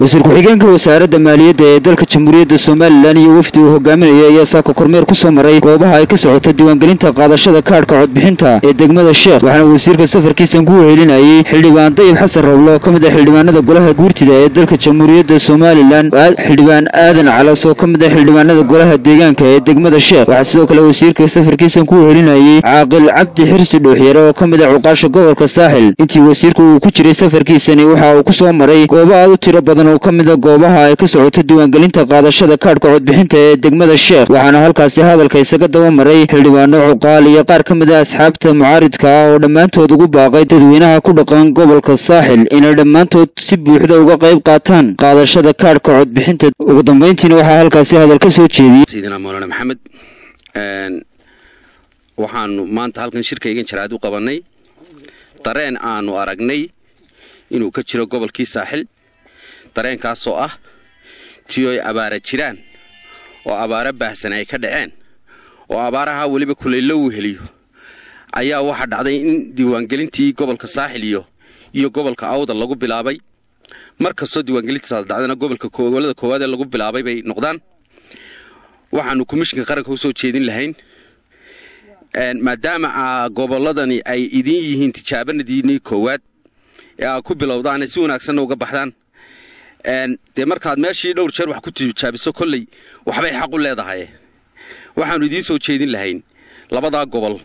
wasiir ku-xigeenka wasaaradda maaliyadda ee dalka jamhuuriyadda somalilan iyo wafdi uu hogaaminaya ayaa saaka kormeer ku soo maray goobaha ay ka socoto diiwaangelinta qaadashada kaadhka codbixinta ee degmada sheekh waxaana wasiirka safarkiisan ku wehelinayay xildhibaan dayib xasan rawlo oo ka mid ah xildhibaanada golaha guurtida ee dalka jamhuuriyadda somalilan xildhibaan aadan calas oo ka mid ah xildhibaanada golaha deegaanka ee degmada sheekh waxaa sidoo kale wasiirka safarkiisan ku wehelinayay caaqil cabdi xirsi dhuuxyare oo ka mid ah cuqaasha gobolka saaxil. Intii wasiirku uu ku jiray safarkiisani waxa uu ku soo maray goobo aad u tiro badan oo ka mida goobaha ay ka socoto diiwaangelinta qaadashada kaadhka codbixinta ee degmada sheekh waxaana halkaasi hadalka isaga daba maray xildhibaano cuqaal iyo qaar ka mid a asxaabta mucaaridka ah oo dhammaantood ugu baaqay dadweynaha ku dhaqan gobolka saaxil inay dhammaantood si buuxda uga qayb qaataan qaadashada kaadhka codbixinta. Ugu dambeyntiina waxaa halkaasi hadal ka soo jeediyey. Sayidina mawlana maxamed waxaanu maanta halkan shirkaygan jaraad u qabannay dareen aanu aragnay inuu ka jiro gobolkii saaxil dareenkaasoo ah tii oy abaara jiraan oo abaara baahsan ay ka dhaceen oo abaaraha weliba kulaylo uu heliyo ayaa waxaa dhacday in diiwaangelintii gobolka saaxil iyo gobolka awdal lagu bilaabay. Mar kastoo diiwaangelintaas dhacdana gobolka gobollada koowaad ee lagu bilaabay bay noqdaan. Waxaanu komishinka qaranka u soo jeedin lahayn maadaama gobolladani ay idin yihiin tijaabanadiinii koowaad ee aad ku bilowdaane si wanaagsanna uga baxdaan dee markaad meeshii dhowr jeer wax ku tijaabiso kolley waxbay xaq u leedahay. Waxaannu idiin soo jeedin lahayn labadaa gobol.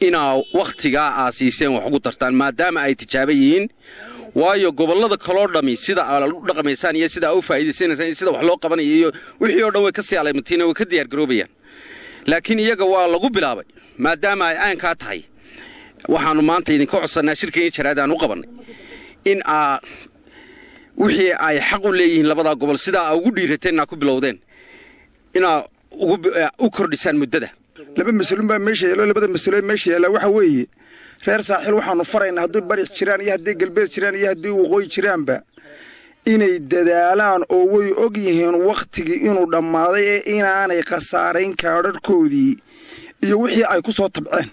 Inaa wakhtigaa aa siiseen wax ugu dartaan maadaama ay tijaaba yihiin. Waayo gobollada kaloo dhammi sida aad u dhaqmaysaan iyo sida aa u faa'iidaysanaysaan sida wax loo qabanaya iyo wixii oo dhan way ka sii alaymatiin way ka diyaargaroobayaan laakiin iyaga waa lagu bilaabay maadaama ay aankaa tahay. Waxaannu maanta idinka codsannaa shirkaiyo jaraad aan u qabannay. In aa wixii ay xaq u leeyihiin labadaa gobol sidaa aa ugu dhiirateen inaa ku bilowdeen inaa u kordhisaan muddada. Laba masalunbaa meesha yeelo labada masalo meesha yeela waxa weeye reer saaxiil waxaanu faraynaa haddii bari jiraan iyo haddii galbeed jiraan iyo haddii waqooyi jiraanba inay dadaalaan oo way og yihiin wakhtigii inuu dhammaaday ee inaanay khasaarayn kaadharhkoodii iyo wixii ay ku soo tabceen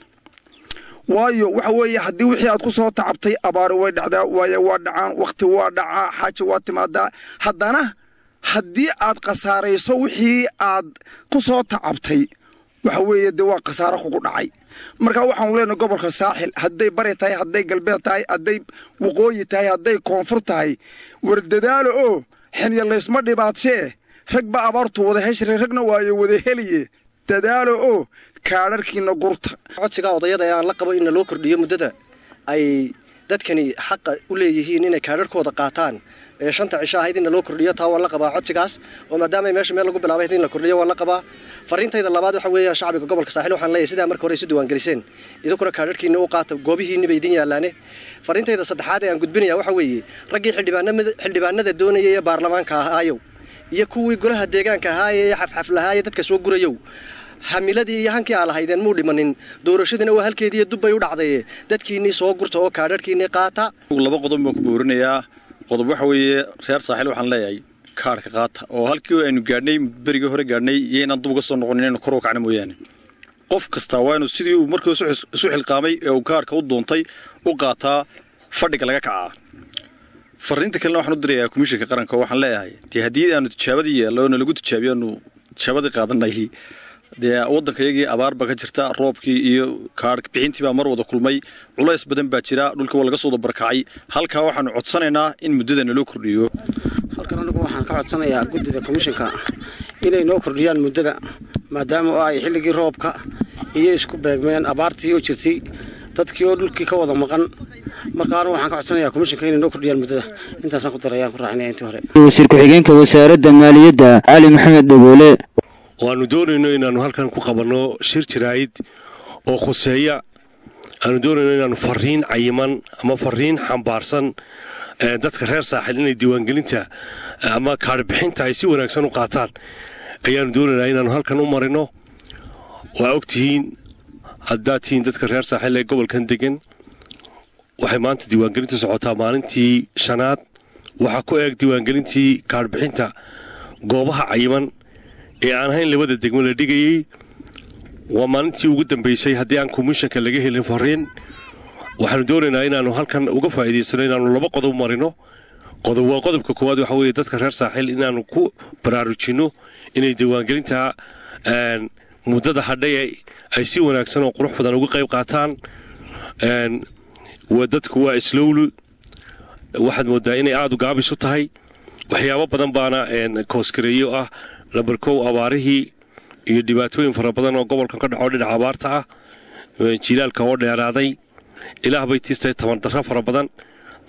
waayo waxa weeye haddii wixii aad ku soo tacabtay abaari way dhacdaa waayo waa dhacaan wakhti waa dhacaa xaaja waa timaadaa. Haddana haddii aad khasaarayso wixii aad ku soo tacabtay waxa weeye dee waa khasaaro kugu dhacay. Marka waxaanu leenahay gobolka saaxil hadday bari tahay hadday galbeed tahay hadday waqooyi tahay hadday koonfur tahay war dadaalo oo xenya laysma dhibaadsee rag ba abaartu wada heshray ragna waayo wada heliye dadaalo oo kaadharkiina gurta. Codsigaa odayada ee aan la qabo in loo kordhiyo muddada ay dadkani xaqa u leeyihiin inay kaadharhkooda qaataan. Ee shanta cisho ahayd in loo kordhiyo taa waan la qabaa codsigaas oo maadaama meesha meel lagu bilaabay in la kordhiyo waan la qabaa. Fariintayda labaad waxa weeyaan shacbiga gobolka saaxil waxaan leeyahay sidaa marka hore isu diiwaangeliseen. Idinkuna kaadharhkiina u qaata goobihiinni bay idin yaallaane. Fariintayda saddexaad ee aan gudbinaya waxa weeye raggii xildhibaanada doonayay ee baarlamaanka ahaayow iyo kuwii golaha deegaanka ahaaye ee xafxaflahaayee dadka soo gurayow hamiladii iyo hankii aa lahaydeen muu dhimanin. Doorashadiina waa halkeediiyo dubbay u dhacdaye dadkiinnii soo gurta oo kaadharhkiinnii qaata. Laba qodob baan ku boorinayaa. Qodob waxa weeye reer saaxiil waxaan leeyahay kaadhka qaata. Oo halkii aynu gaadhnay berigii hore gaadhnay iyo inaan dub uga soo noqon inaynu kor u kacna mooyaane. Qof kastaa waa inuu sidii uu markii isu xilqaamay ee uu kaadhka u doontay u qaataa fadhiga laga kacaa fariinta kalena waxaan u dirayaa komishinka qaranka waxaan leeyahay dee haddii aanu tijaabadii yeello oo nalagu tijaabiyo aanu tijaabadii qaadanay dee waddankayagii abaar baa ka jirta roobkii iyo kaadh bixintii baa mar wada kulmay. Culays badan baa jira dhulka waa laga soo dabarkacay. Halkaa waxaanu codsanaynaa in muddada naloo kordhiyo. Halkan anigu waxaan ka codsanayaa guddida komishinka inay noo kordhiyaan muddada maadaama oo ay xilligii roobka iyo isku beegmeen abaartii oo jirtay dadkii oo dhulkii ka wada maqan. Marka anigu waxaan ka codsanayaa komishinka inay noo kordhiyaan muddada. Intaasaan ku darayaan ku raacinaya intii hore. Wasiir ku-xigeenka wasaaradda maaliyadda cali maxamed dhagoole waannu doonayno inaannu halkan ku qabanno shir jaraa'id oo khuseeya. Aanu doonayno inaannu fariin cayiman ama fariin xambaarsan dadka reer saaxil inay diiwaangelinta ama kaadhbixinta ay si wanaagsan u qaataan. Ayaannu doonaynaa inaannu halkan u marino. Waa og tihiin haddaad tihiin dadka reer saaxil ee gobolkan degan waxay maanta diiwaangelintu socotaa maalintii shanaad. Waxaa ku eeg diiwaangelintii kaadhbixinta goobaha cayiman ee aan ahayn labada degmo la dhigayey waa maalintii ugu dambaysay haddii aan komishanka laga helin fariin waxaanu doonaynaa inaannu halkan uga faa'iidaysano inaannu laba qodob marino. Qodob waa qodobka koowaad waxa weeye dadka reer saaxiil inaanu ku baraarujinno inay diiwaangelinta muddada hadhay ay si wanaagsan oo qurux badan uga qayb qaataan. Dadku waa islowlu. Waxaad moodaa inay aada u gaabis u tahay. Waxyaabo badan baana koosgareeyo ah lambarkow abaarihii iyo dhibaatooyin fara badan oo gobolkan ka dhaco dhinaca abaarta ah jilaalka oo dheeraaday ilaah bay tiistay tabandarro fara badan.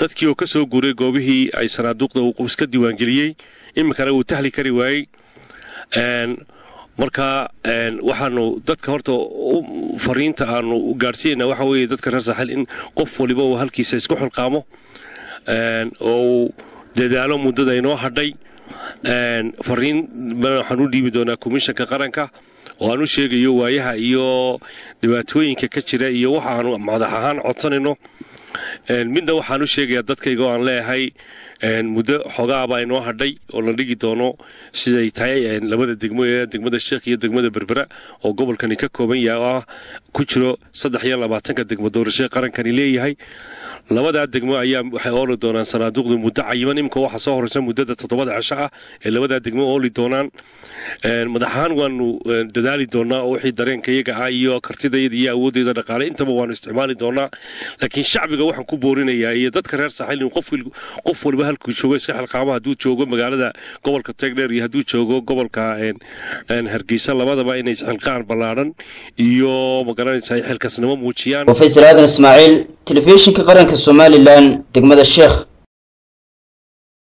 Dadkii oo ka soo guuray goobihii ay sanaaduuqda uu iska diiwaangeliyey iminkana uu tahli kari waayey. Marka waxaanu dadka horta fariinta aanu gaadhsiinayna waxa weeye dadka reer saaxiil in qof waliba uu halkiisa isku xilqaamo oo uu dadaalo muddada inoo hadhay fariin waxaan u dhiibi doonaa komishanka qaranka oo aan u sheegayo waayaha iyo dhibaatooyinka ka jira iyo waxa aanu madax ahaan codsanayno midna waxaan u sheegayaa dadkayga oo aan leeyahay muddo xoogaabaa inoo hadhay oo la dhigi doono siday tahay labada degmo ee degmada sheekh iyo degmada berbera oo gobolkani ka kooban yahay oo ah ku jiro saddex iyo labaatanka degmo. Doorashada qarankani leeyahay. Labadaa degmo ayaa waxay ooli doonaan sanaaduuqda muddo cayiman. Iminka waxaa soo horeysa muddada toddobada cisho ah ee labadaa degmo ooli doonaan. Madax waanu dadaali doonaa oo wixii dareenka iyaga ah iyo kartidayada iyo awooddeeda dhaqaale. Intaba waanu isticmaali doonaa laakiin shacbiga waxaan ku boorinayaa iyo dadka reer saaxiil qof waliba halkuu joogo iska xilqaamo hadduu joogo magaalada gobolka tegdheer iyo hadduu joogo gobolka hargeysa labadaba inay xilqaan ballaadhan iyo magaranaysa xilkasnimo muujiyaan. Faysal aadan ismaaciil telefishinka qaranka somalilan degmada sheekh